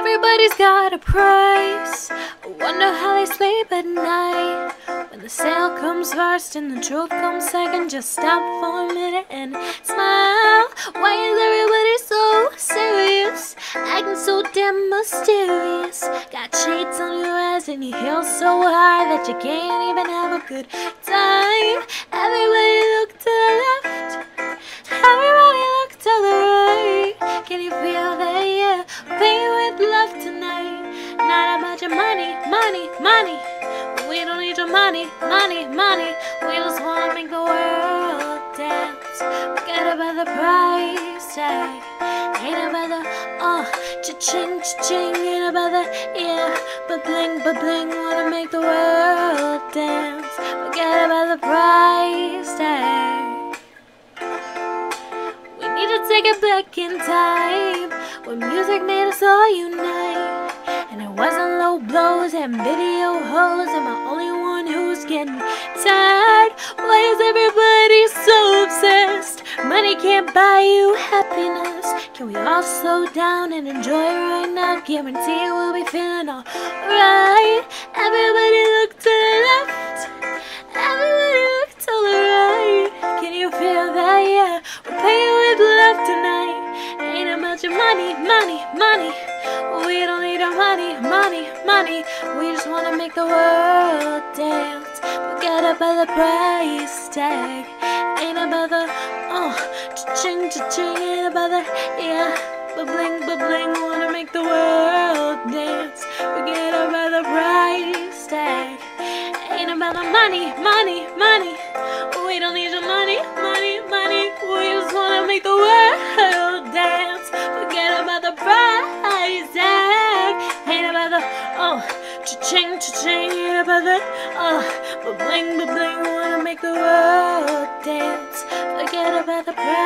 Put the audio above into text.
Everybody's got a price. I wonder how they sleep at night. When the sale comes first and the truth comes second, just stop for a minute and smile. Why is everybody so serious? Acting so damn mysterious. Got shades on your eyes and you heels so high that you can't even have a good time. Everybody About your money, money, money. We don't need your money, money, money. We just wanna make the world dance. Forget about the price tag. Ain't about the uh, cha-ching, cha-ching. Ain't about the yeah, but bling, but bling. Wanna make the world dance. Forget about the price tag. We need to take it back in time when music made us all unite. And it wasn't low blows and video hoes. Am I only one who's getting tired? Why is everybody so obsessed? Money can't buy you happiness. Can we all slow down and enjoy right now? Guarantee we'll be feeling alright. Everybody look to the left. Everybody look to the right. Can you feel that? Yeah, we're paying with love tonight. Ain't about your money, money, money. We don't need our money, money, money. We just wanna make the world dance. Forget about the price tag. Ain't about the oh, cha-ching, cha-ching. Ain't about the yeah, bling, bling. Wanna make the world dance. Forget about the price tag. Ain't about the money, money, money. We don't need your money, money, money. We just wanna make the world dance. Forget about the price cha-ching, cha-ching. Ain't about the oh, but bling, but bling. Wanna make the world dance. Forget about the tag.